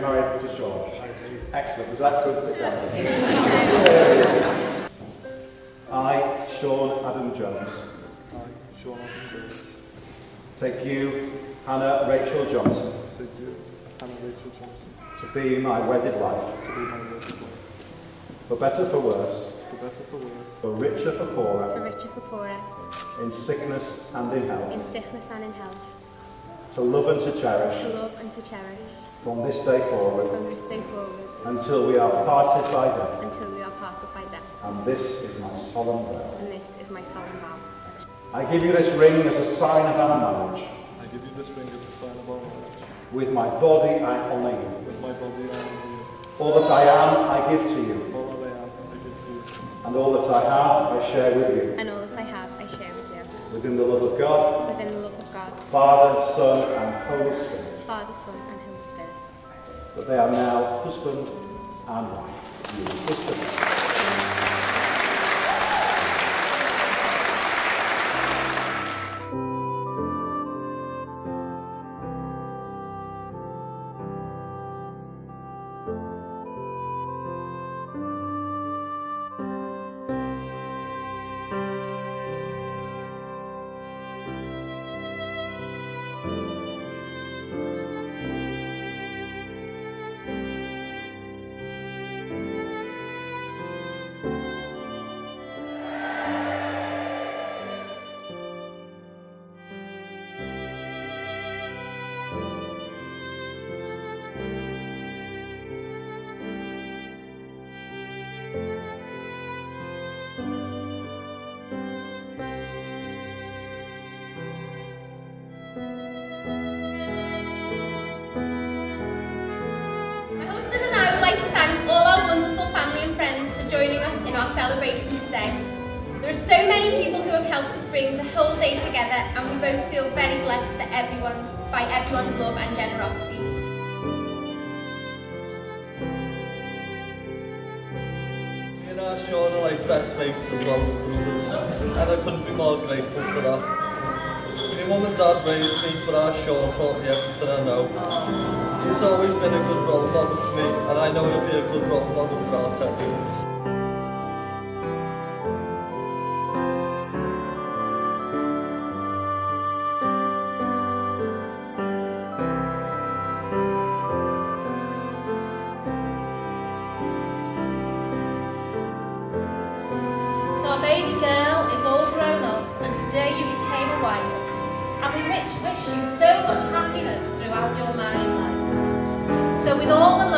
presents Hannah to be married to Shaun? Excellent. Would you like to go and sit down? I, Shaun Adam Jones, I, Shaun Adam Jones, take you, Hannah Rachel Johnson, take you, Hannah Rachel Johnson, to be my wedded wife, to be my wedded wife, for better, for worse, for better, for worse, for richer, for poorer. for poorer, richer, for poorer, in sickness and in health, in sickness and in health, to love and to cherish, to love and to cherish, from this day forward, from this day forward, until we are parted by death. until we are parted by death. And this is my solemn vow. And this is my solemn vow. I give you this ring as a sign of our marriage. I give you this ring as a sign of our marriage. With my body I honour you. With my body I honor you. All that I am I give to you. All that I am, I give to you. And all that I have I share with you. And all that I have, I share with you. Within the love of God, Within the love of God, Father, Son and Holy Spirit. Father, Son, and Holy Spirit. But they are now husband and wife. You husband. Joining us in our celebration today. There are so many people who have helped us bring the whole day together and we both feel very blessed that everyone, by everyone's love and generosity. Me and our Shaun are like best mates as well as brothers, and I couldn't be more grateful for that. My mum and dad raised me, but our Shaun taught me everything I know. He's always been a good role model for me, and I know he'll be a good role model for our Teddy. Wish, you so much happiness throughout your married life. So with all the